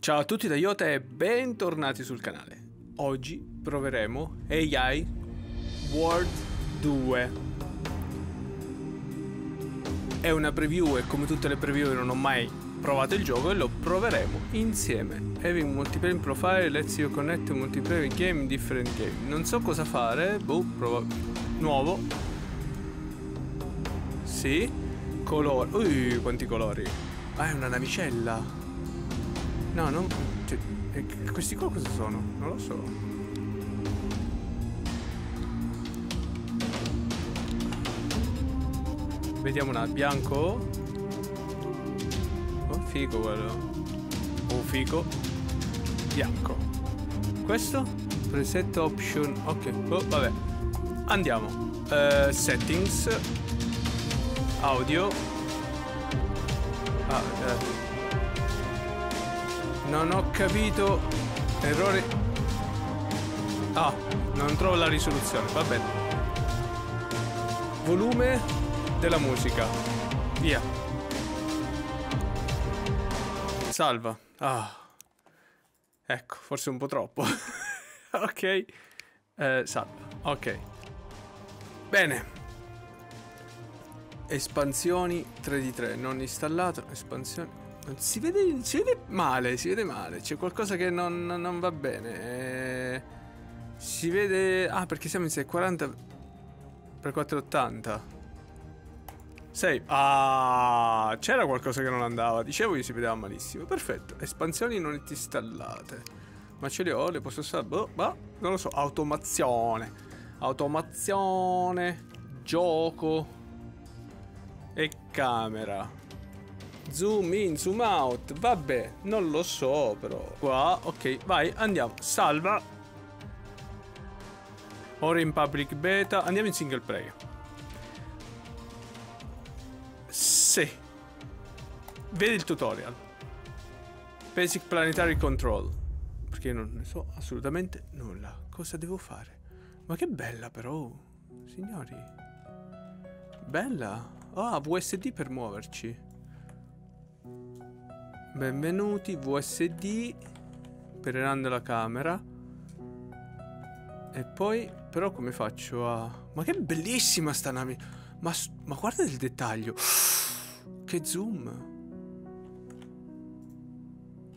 Ciao a tutti da Iota e bentornati sul canale. Oggi proveremo AI World 2. È una preview e come tutte le preview non ho mai provato il gioco e lo proveremo insieme. Having multiplayer profile, let's you connect multiplayer game, different game. Non so cosa fare, boh, prova. Nuovo. Sì. Colori. Ui, quanti colori. Ah, è una navicella. No, non... Cioè, eh, questi qua cosa sono? Non lo so. Vediamo una bianco. Oh, figo quello. Oh, figo. Bianco. Questo? Preset option. Ok, oh, vabbè. Andiamo. Uh, settings. Audio. Ah, eh. Non ho capito. Errore. Ah, non trovo la risoluzione. Va bene. Volume della musica. Via. Salva. Ah. Ecco, forse un po' troppo. ok. Eh, salva. Ok. Bene. Espansioni 3 di 3 non installato. Espansioni. Si vede, si vede male, si vede male. C'è qualcosa che non, non va bene. Eh, si vede... Ah, perché siamo in 640 per 480. 6. Ah, c'era qualcosa che non andava. Dicevo che si vedeva malissimo. Perfetto. Espansioni non installate. Ma ce le ho, le posso usare. Boh, bah, non lo so. Automazione. Automazione. Gioco. E camera. Zoom in, zoom out. Vabbè, non lo so però. Qua, ok, vai, andiamo. Salva. Ora in public beta. Andiamo in single player. Sì. Vedi il tutorial. Basic Planetary Control. Perché non ne so assolutamente nulla. Cosa devo fare? Ma che bella però. Signori. Bella. Ah, oh, VSD per muoverci. Benvenuti, VSD per la camera. E poi, però come faccio a... Ma che bellissima sta nave! Ma, ma guarda il dettaglio! Che zoom!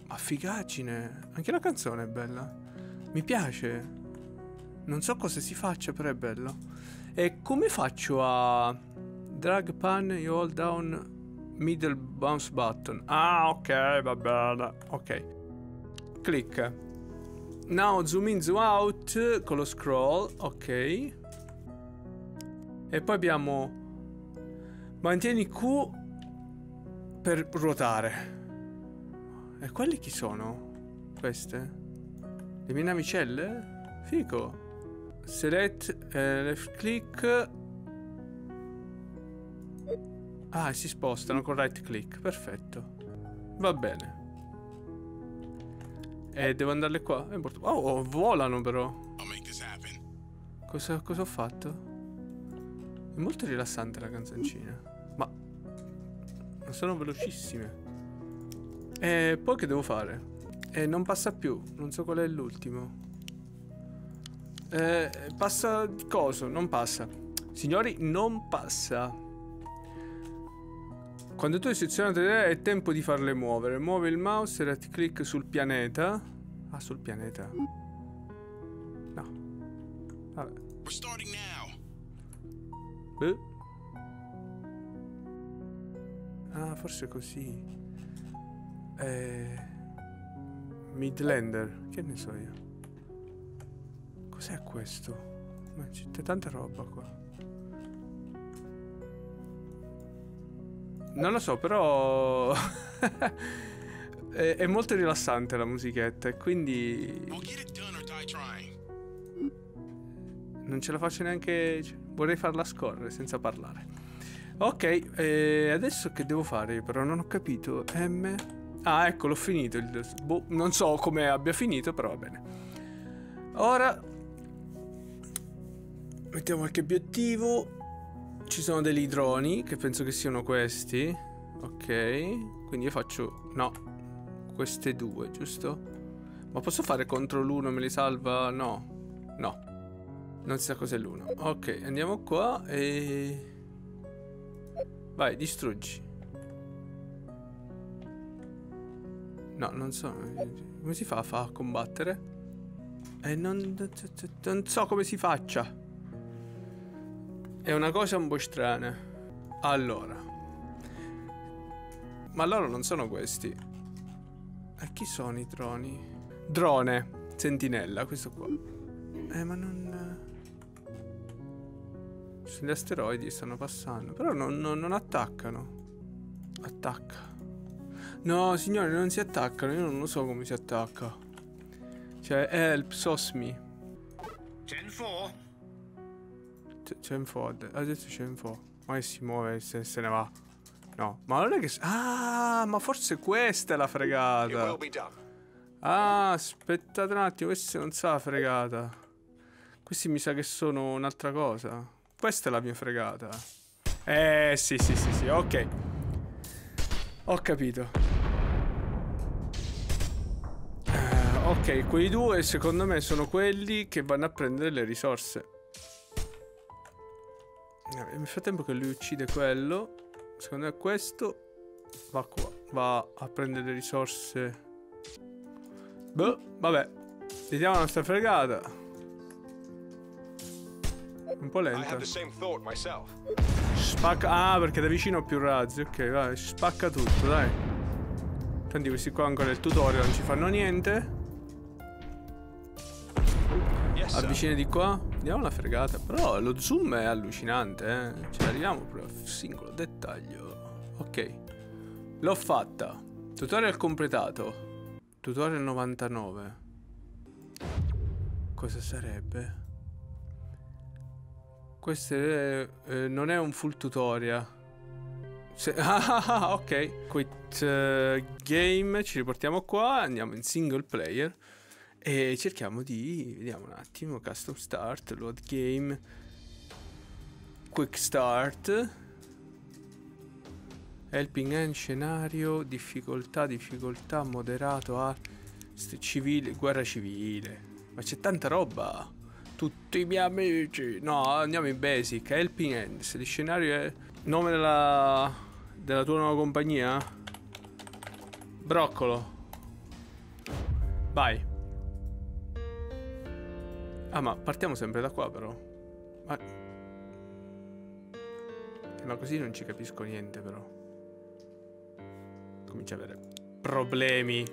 Ma figaggine! Anche la canzone è bella. Mi piace. Non so cosa si faccia, però è bello. E come faccio a... Drag pan, you hold down middle bounce button. Ah, ok, va bene. Ok. Clic. Now zoom in, zoom out con lo scroll. Ok. E poi abbiamo... Mantieni Q per ruotare. E quelli chi sono? Queste? Le mie navicelle? Fico. Select, eh, left click Ah, si spostano con right click, perfetto. Va bene. E devo andarle qua? Oh, oh, volano però. Cosa, cosa ho fatto? È molto rilassante la canzoncina. Ma... Sono velocissime. E poi che devo fare? E non passa più. Non so qual è l'ultimo. Eh, passa coso, non passa. Signori, non passa. Quando tu hai selezionato le idee è tempo di farle muovere. Muove il mouse e right click sul pianeta. Ah, sul pianeta. No. Vabbè. Eh? Ah, forse così. Eh... Midlander. Che ne so io. Cos'è questo? Ma c'è tanta roba qua. Non lo so, però... è, è, molto rilassante la musichetta e quindi... Non ce la faccio neanche... Cioè, vorrei farla scorrere senza parlare. Ok, eh, adesso che devo fare? Però non ho capito. M... Ah, ecco, l'ho finito. Il... Boh, non so come abbia finito, però va bene. Ora... Mettiamo qualche obiettivo ci sono degli droni che penso che siano questi. Ok. Quindi io faccio... No. queste due, giusto? Ma posso fare contro l'uno me li salva? No. No. Non si sa cos'è l'uno. Ok, andiamo qua e... Vai, distruggi. No, non so. Come si fa a, combattere? E non, non so come si faccia. È una cosa un po' strana. Allora. Ma loro non sono questi. E chi sono i droni? Drone. Sentinella, questo qua. Eh, ma non... Sugli asteroidi stanno passando. Però non, non, non attaccano. Attacca. No, signore, non si attaccano. Io non lo so come si attacca. Cioè, help, sosmi. Gen 4. C'è un Ford. Adesso c'è un Ford. Ma che si muove se, se ne va. No, ma non è che... Ah, ma forse questa è la fregata. Ah, aspettate un attimo, questa non sa la fregata. Questi mi sa che sono un'altra cosa. Questa è la mia fregata. Eh, sì, sì, sì, sì, ok. Ho capito. Eh, ok, quei due secondo me sono quelli che vanno a prendere le risorse. Eh, nel frattempo che lui uccide quello, secondo me questo va qua, va a prendere le risorse. Boh, vabbè. Vediamo la nostra fregata. Un po' lenta. Spacca. Ah, perché da vicino ho più razzi. Ok, vai, spacca tutto, dai. Tanti questi qua ancora il tutorial non ci fanno niente. Avvicina di qua. Diamo una fregata. Però lo zoom è allucinante, eh. Cioè, arriviamo proprio al singolo dettaglio. Ok. L'ho fatta. Tutorial completato. Tutorial 99. Cosa sarebbe? Questo eh, non è un full tutorial. Se, ah, ok. Quit uh, game. Ci riportiamo qua. Andiamo in single player. E cerchiamo di, vediamo un attimo, custom start, load game, quick start, helping hand, scenario, difficoltà, difficoltà, moderato, a civile, guerra civile. Ma c'è tanta roba. Tutti i miei amici. No, andiamo in basic, helping hand, se il scenario è nome della, della tua nuova compagnia? Broccolo. Vai. Ah, ma partiamo sempre da qua, però. Ma... Eh, ma così non ci capisco niente, però. Comincio a avere problemi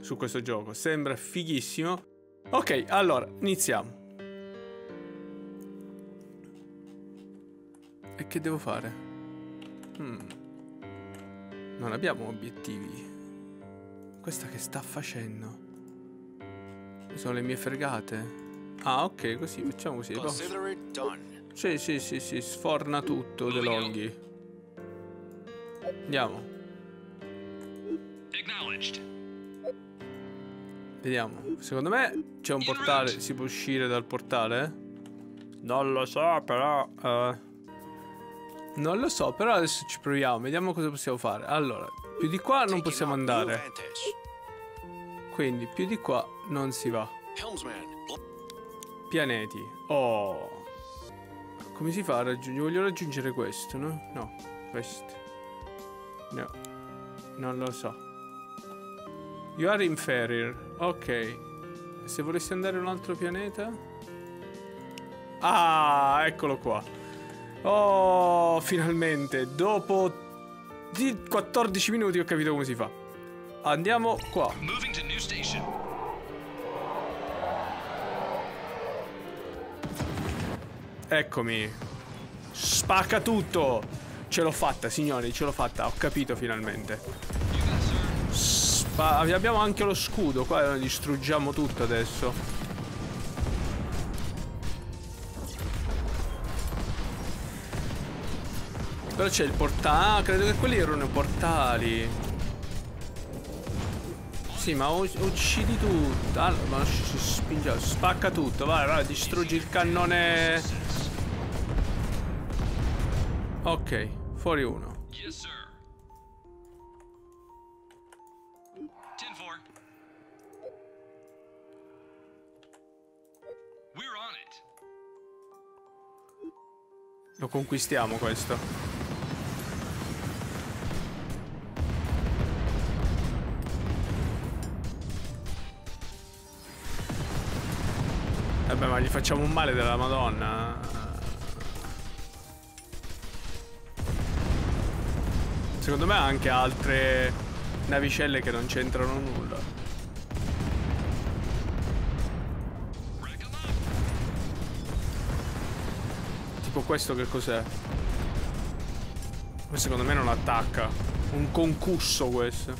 su questo gioco. Sembra fighissimo. Ok, allora, iniziamo. E che devo fare? Hmm. Non abbiamo obiettivi. Questa che sta facendo? Sono le mie fregate. Ah, ok, così facciamo così. Sì, sì, sì, sì, sforna tutto De Longhi. Andiamo. Vediamo. Secondo me c'è un portale. Si può uscire dal portale? Non lo so, però. Uh, non lo so, però adesso ci proviamo. Vediamo cosa possiamo fare. Allora, più di qua non possiamo andare. Quindi più di qua non si va. Pianeti. Oh. Come si fa a raggiungere? Voglio raggiungere questo, no? No, questo. No. Non lo so. You are inferior. Ok. Se volessi andare a un altro pianeta? Ah, eccolo qua. Oh, finalmente. Dopo 14 minuti ho capito come si fa. Andiamo qua. Moving to new station. Eccomi. Spacca tutto. Ce l'ho fatta, signori, ce l'ho fatta. Ho capito finalmente. Spa abbiamo anche lo scudo. Qua distruggiamo tutto adesso. Però c'è il portale. Ah, credo che quelli erano i portali. Sì, ma uccidi tutto. Allora, ma spinge, spacca tutto. Vai, vai, distruggi il cannone. Ok, fuori uno. 4. We're on it. Lo conquistiamo questo. Vabbè, ma gli facciamo un male della Madonna. Secondo me ha anche altre navicelle che non c'entrano nulla. Tipo questo che cos'è? Questo secondo me non attacca. Un concusso questo.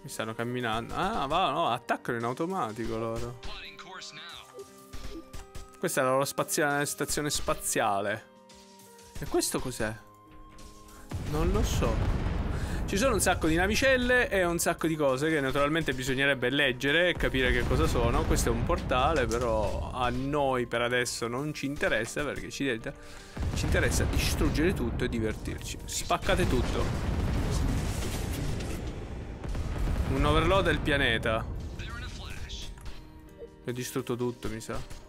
Mi stanno camminando. Ah, va, no, attaccano in automatico loro. Questa è la spazia- stazione spaziale. E questo cos'è? Non lo so. Ci sono un sacco di navicelle e un sacco di cose che naturalmente bisognerebbe leggere e capire che cosa sono. Questo è un portale, però a noi per adesso non ci interessa perché ci, ci interessa distruggere tutto e divertirci. Spaccate tutto. Un overload del pianeta. Ho distrutto tutto, mi sa.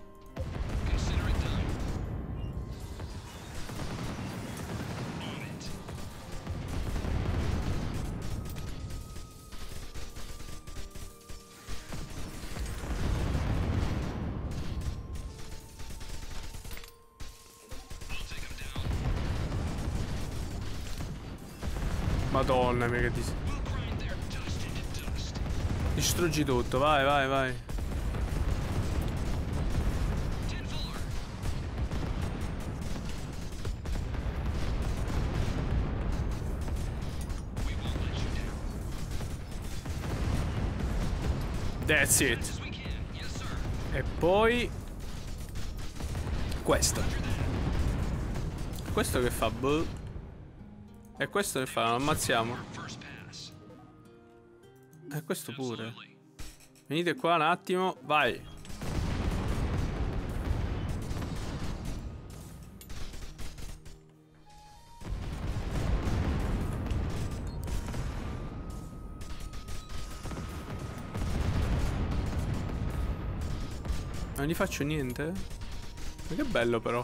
Madonna mia che dis- distruggi tutto, vai, vai, vai. That's it. E poi questo. Questo che fa? Boh. E questo che fa? Lo ammazziamo. E questo pure. Venite qua un attimo, vai. Non gli faccio niente? Ma che bello però.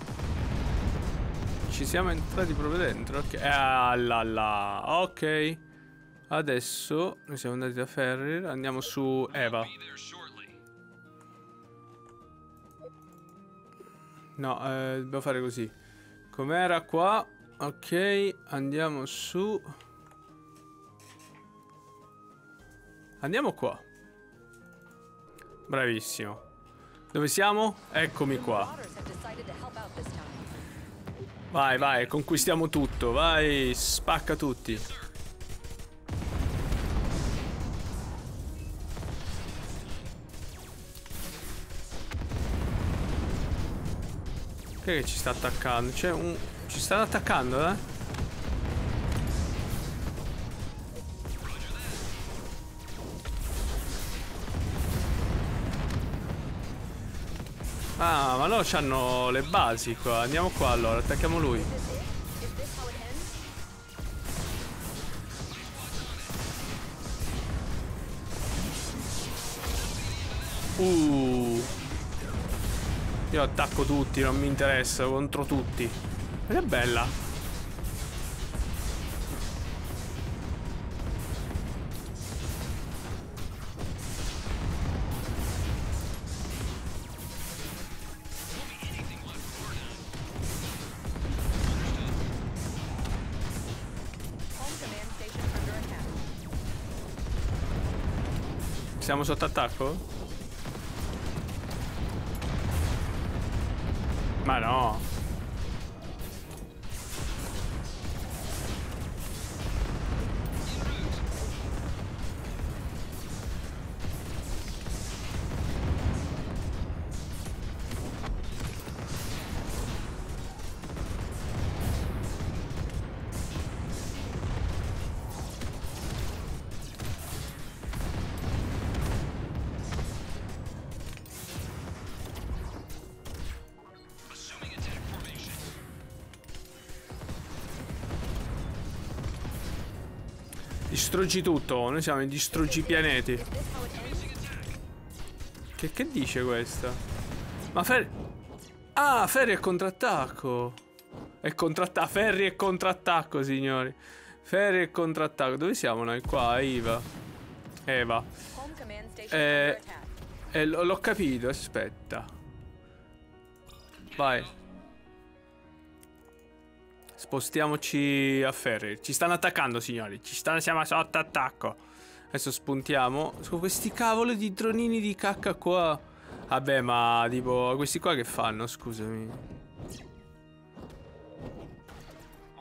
Ci siamo entrati proprio dentro. Ok. Ah, là, là. Ok. Adesso noi siamo andati da Ferrir. Andiamo su Eva. No, eh, dobbiamo fare così. Com'era qua? Ok, andiamo su. Andiamo qua. Bravissimo. Dove siamo? Eccomi qua. Vai, vai, conquistiamo tutto. Vai, spacca tutti. Che ci sta attaccando? C'è un... Ci stanno attaccando, eh? Loro c'hanno le basi qua. Andiamo qua allora, attacchiamo lui. Uh. Io attacco tutti, non mi interessa, contro tutti. Ed è bella. Siamo sotto attacco? Ma no. Distruggi tutto, noi siamo in distruggi pianeti. Che, che dice questa? Ma Ferri... Ah, Ferri è contrattacco. È contrattacco. Ferri è contrattacco, signori. Ferri è contrattacco. Dove siamo noi? Qua. Eva. Station Eh. Eh, l'ho capito, aspetta. Vai. Spostiamoci a Ferri. Ci stanno attaccando, signori. Ci stanno, siamo sotto attacco. Adesso spuntiamo. Su questi cavolo di dronini di cacca qua. Vabbè, ma tipo, questi qua che fanno? Scusami.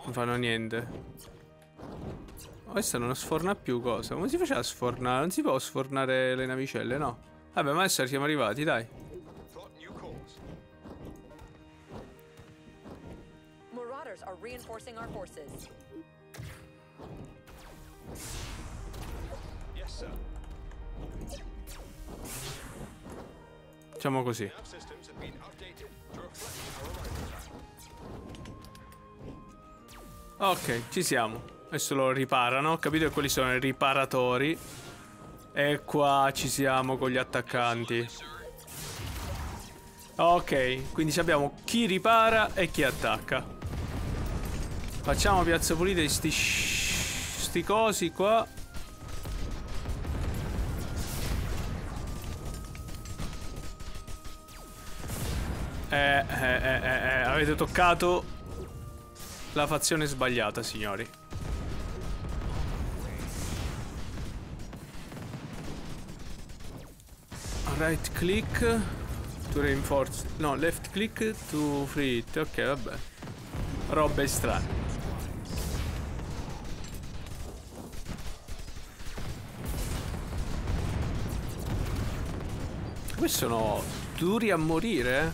Non fanno niente. Questo non sforna più cosa. Come si faceva a sfornare? Non si può sfornare le navicelle, no? Vabbè, ma adesso siamo arrivati, dai. Reinforcing our forces. Yes, sir. Facciamo così. Ok, ci siamo. Adesso lo riparano. Ho capito che quelli sono i riparatori. E qua ci siamo con gli attaccanti. Ok, quindi abbiamo chi ripara e chi attacca. Facciamo piazza pulita di sti, sti cosi qua. Eh, eh, eh, eh, eh, avete toccato la fazione sbagliata, signori. Right click to reinforce. No, left click to free it. Ok, vabbè. Robe strane. Questi sono duri a morire?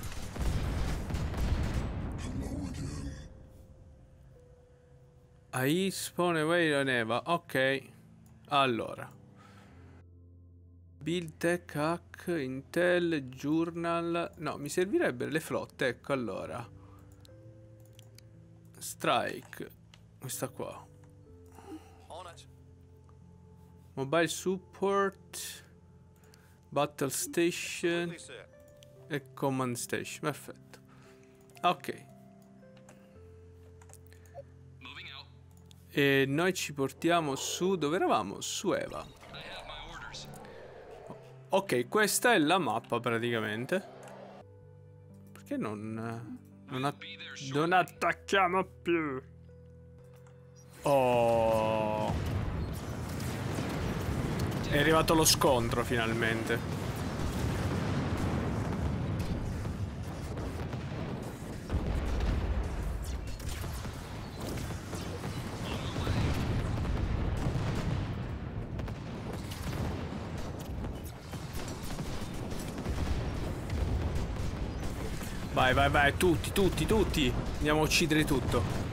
AI spawn away on Eva. Ok. Allora. Build Tech Hack, Intel, Journal. No, mi servirebbero le flotte. Ecco allora. Strike. Questa qua. Mobile Support. Battle Station. E Command Station. Perfetto. Ok. E noi ci portiamo su. Dove eravamo? Su Eva. Ok, questa è la mappa praticamente. Perché non. Non, a- Be there shortly. non attacchiamo più. Oh. È arrivato lo scontro finalmente. Vai, vai, vai, tutti, tutti, tutti. Andiamo a uccidere tutto.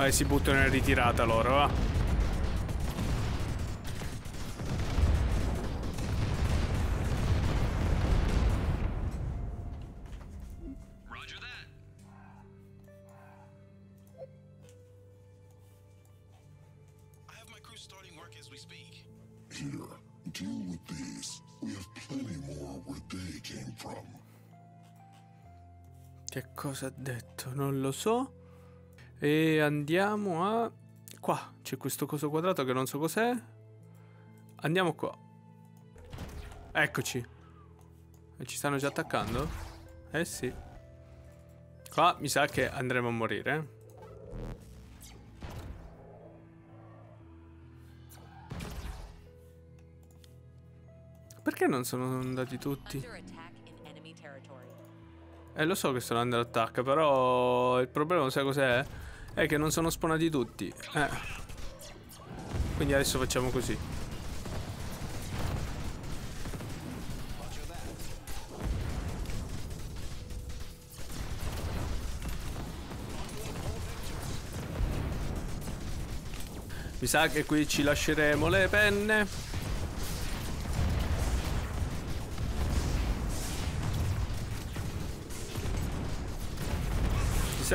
Vai, si buttano in ritirata loro, va. Che cosa ha detto? Non lo so. E andiamo a... Qua, c'è questo coso quadrato che non so cos'è. Andiamo qua. Eccoci. E ci stanno già attaccando? Eh sì. Qua mi sa che andremo a morire. Perché non sono andati tutti? Eh, lo so che sono under attack, però il problema, sai cos'è? È che non sono spawnati tutti. Eh. Quindi adesso facciamo così. Mi sa che qui ci lasceremo le penne.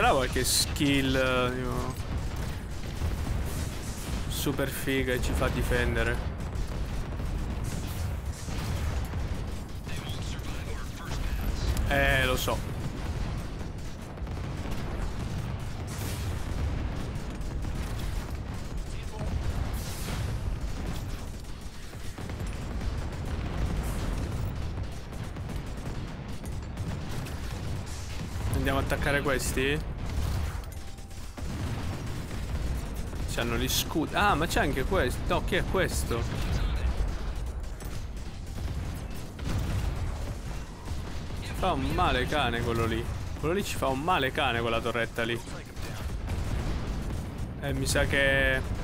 L'ha qualche skill tipo, super figa e ci fa difendere. Eh, lo so. Andiamo a attaccare questi? C'hanno gli scudi. Ah, ma c'è anche questo. No, chi è questo? Fa un male cane quello lì. Quello lì ci fa un male cane quella torretta lì. E mi sa che...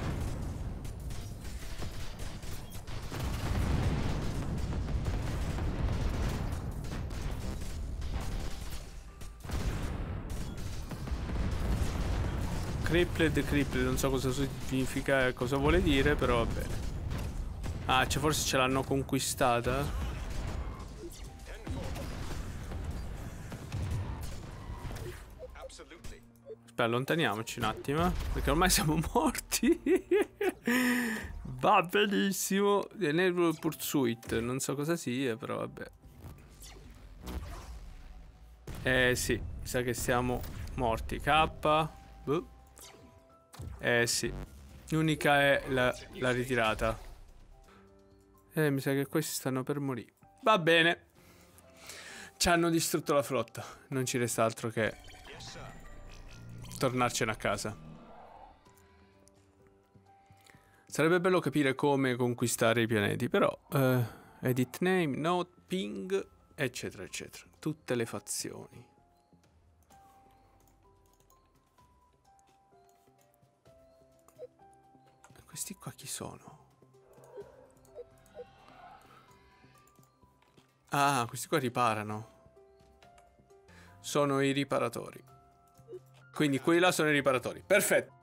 Crippled, crippled, non so cosa significa, cosa vuole dire, però va bene. Ah, cioè forse ce l'hanno conquistata? Aspetta, allontaniamoci un attimo, eh, perché ormai siamo morti. Va benissimo. The Neighborhood Pursuit, non so cosa sia, però vabbè. Eh sì, mi sa che siamo morti. K. Boh. Eh sì. L'unica è la, la ritirata. Eh, mi sa che questi stanno per morire. Va bene. Ci hanno distrutto la flotta. Non ci resta altro che tornarcene a casa. Sarebbe bello capire come conquistare i pianeti, però eh, edit name, note, ping, eccetera, eccetera. Tutte le fazioni. Questi qua chi sono? Ah, questi qua riparano. Sono i riparatori. Quindi quelli là sono i riparatori. Perfetto.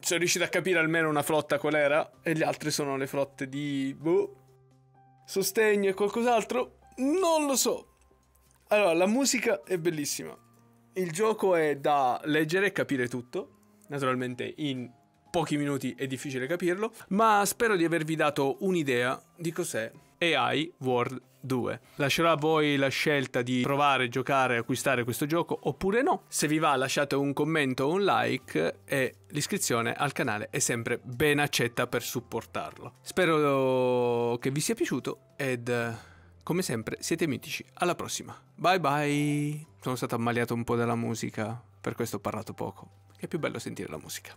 Sono riuscito a capire almeno una flotta qual era. E gli altri sono le flotte di. Boh. Sostegno e qualcos'altro? Non lo so. Allora, la musica è bellissima. Il gioco è da leggere e capire tutto. Naturalmente in pochi minuti è difficile capirlo. Ma spero di avervi dato un'idea di cos'è AI World 2. Lascerò a voi la scelta di provare, giocare, acquistare questo gioco oppure no. Se vi va lasciate un commento o un like e l'iscrizione al canale è sempre ben accetta per supportarlo. Spero che vi sia piaciuto ed come sempre siete mitici. Alla prossima. Bye bye. Sono stato ammaliato un po' dalla musica, per questo ho parlato poco. È più bello sentire la musica.